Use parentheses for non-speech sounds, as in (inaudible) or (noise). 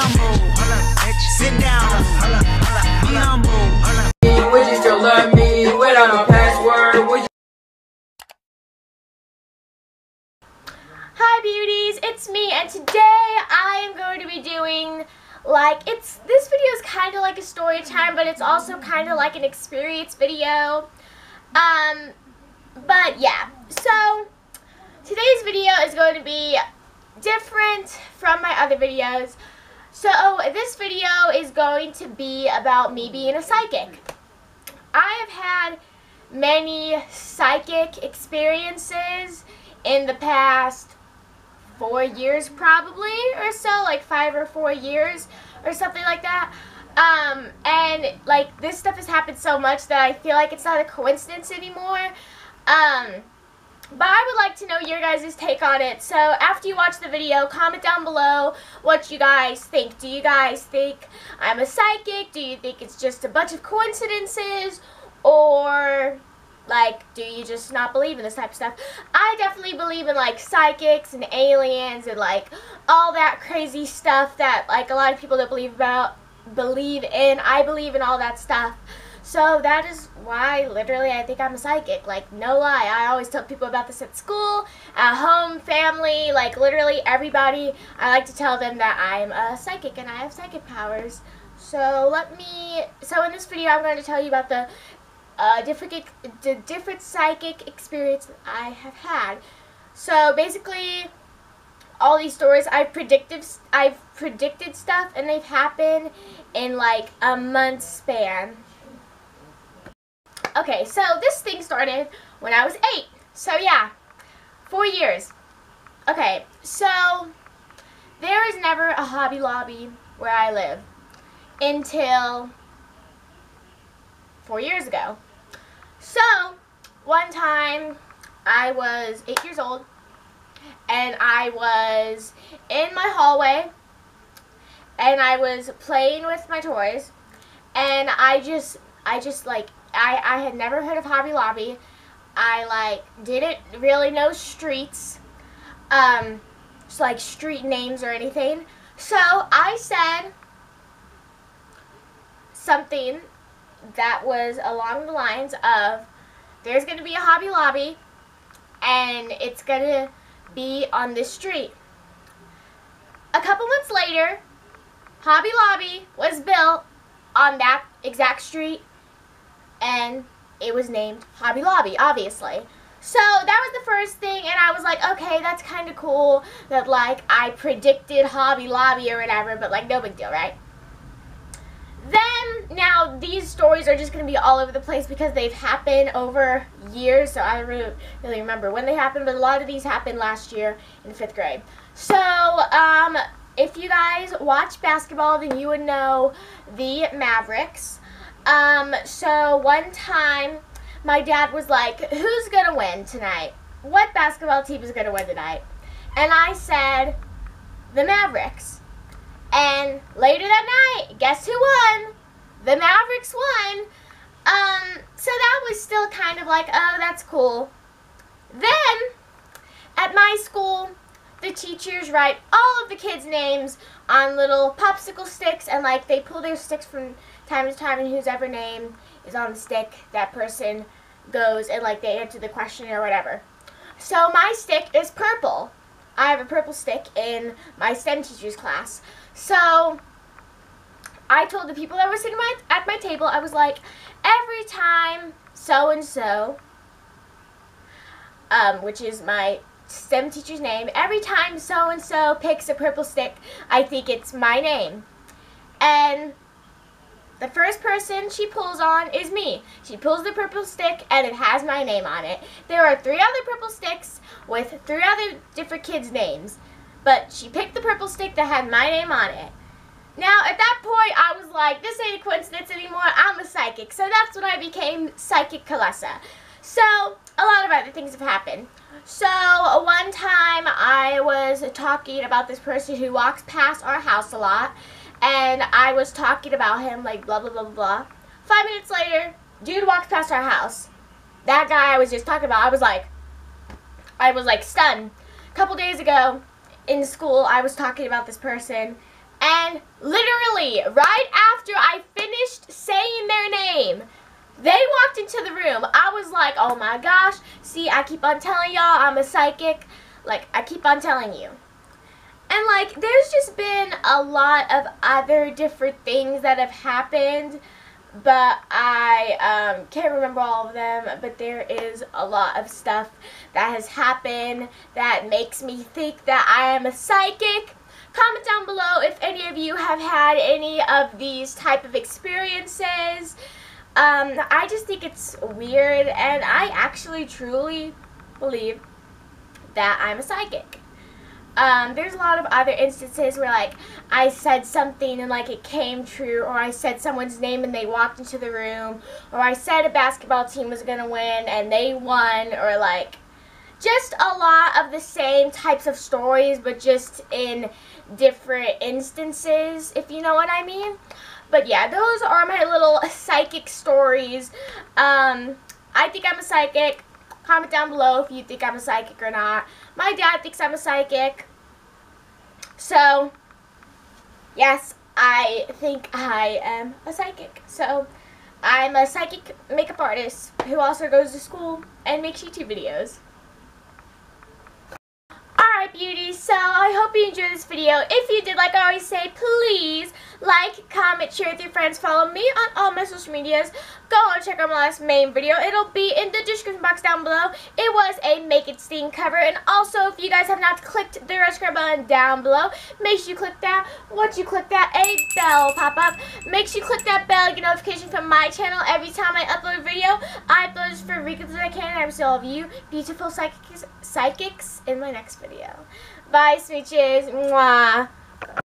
humble. Sit down. Be humble. Would you still love me without a password? Would you Hi beauties, it's me and today I am going to be doing like it's this video is kind of like a story time but it's also kind of like an experience video. Um but yeah. So today's video is going to be different from my other videos. So this video is going to be about me being a psychic. I have had many psychic experiences in the past four years probably or so, like five or four years or something like that. Um, and like this stuff has happened so much that I feel like it's not a coincidence anymore. Um, but I would like to know your guys' take on it. So after you watch the video, comment down below what you guys think. Do you guys think I'm a psychic? Do you think it's just a bunch of coincidences? Or like, do you just not believe in this type of stuff? I definitely believe in like psychics and aliens and like all that crazy stuff that like a lot of people don't believe about believe in. I believe in all that stuff. So that is why literally I think I'm a psychic. Like no lie. I always tell people about this at school, at home, family, like literally everybody. I like to tell them that I'm a psychic and I have psychic powers. So let me so in this video I'm going to tell you about the uh, different the different psychic experience I have had. So basically all these stories I've predicted I've predicted stuff and they've happened in like a month span. Okay, so this thing started when I was eight. So yeah, four years. Okay, so there is never a Hobby Lobby where I live until four years ago. So, one time I was eight years old and I was in my hallway and I was playing with my toys and I just I just like I, I had never heard of Hobby Lobby. I like didn't really know streets, um, just like street names or anything. So I said something that was along the lines of there's going to be a Hobby Lobby and it's going to be on this street. A couple months later, Hobby Lobby was built on that exact street and it was named Hobby Lobby, obviously. So that was the first thing, and I was like, okay, that's kind of cool that, like, I predicted Hobby Lobby or whatever, but, like, no big deal, right? Then, now, these stories are just going to be all over the place because they've happened over years, so I don't really, remember when they happened, but a lot of these happened last year in fifth grade. So, um, if you guys watch basketball, then you would know the Mavericks. Um, so one time, my dad was like, who's going to win tonight? What basketball team is going to win tonight? And I said, the Mavericks. And later that night, guess who won? The Mavericks won. Um, so that was still kind of like, oh, that's cool. Then, at my school, the teachers write all of the kids' names on little popsicle sticks, and like they pull their sticks from time to time, and whose ever name is on the stick, that person goes and like they answer the question or whatever. So my stick is purple. I have a purple stick in my STEM teachers class. So I told the people that were sitting my, at my table, I was like, every time so and so, um, which is my STEM teacher's name, every time so and so picks a purple stick, I think it's my name. And the first person she pulls on is me. She pulls the purple stick and it has my name on it. There are three other purple sticks with three other different kids' names. But she picked the purple stick that had my name on it. Now, at that point, I was like, this ain't a coincidence anymore. I'm a psychic. So that's when I became Psychic Kalessa. So, a lot of other things have happened. So, one time I was talking about this person who walks past our house a lot and I was talking about him, like, blah, blah, blah, blah. Five minutes later, dude walks past our house. That guy I was just talking about, I was like, I was, like, stunned. A couple days ago, in school, I was talking about this person, And literally, right after I finished saying their name, they walked into the room. I was like, oh my gosh. See, I keep on telling y'all I'm a psychic. Like, I keep on telling you. And like, there's just been a lot of other different things that have happened, but I um, can't remember all of them. But there is a lot of stuff that has happened that makes me think that I am a psychic. Comment down below if any of you have had any of these type of experiences. Um, I just think it's weird, and I actually truly believe that I'm a psychic. Um, there's a lot of other instances where like I said something and like it came true or I said someone's name and they walked into the room or I said a basketball team was to win and they won or like just a lot of the same types of stories but just in different instances if you know what I mean. But yeah, those are my little (laughs) psychic stories. Um, I think I'm a psychic. Comment down below if you think I'm a psychic or not. My dad thinks I'm a psychic. So, yes, I think I am a psychic. So, I'm a psychic makeup artist who also goes to school and makes YouTube videos. Alright beauties, so I hope you enjoyed this video. If you did, like I always say, please like, comment, share with your friends, follow me on all my social medias. Go and check out my last main video. It'll be in the description box down below. It was a Make It Sting cover. And also, if you guys have not clicked the subscribe button down below, make sure you click that. Once you click that, a bell pop up. Make sure you click that bell to get notification from my channel every time I upload a video. I upload as frequently as I can. I will see all of you beautiful psychics, psychics in my next video. Bye, smooches. Mwah.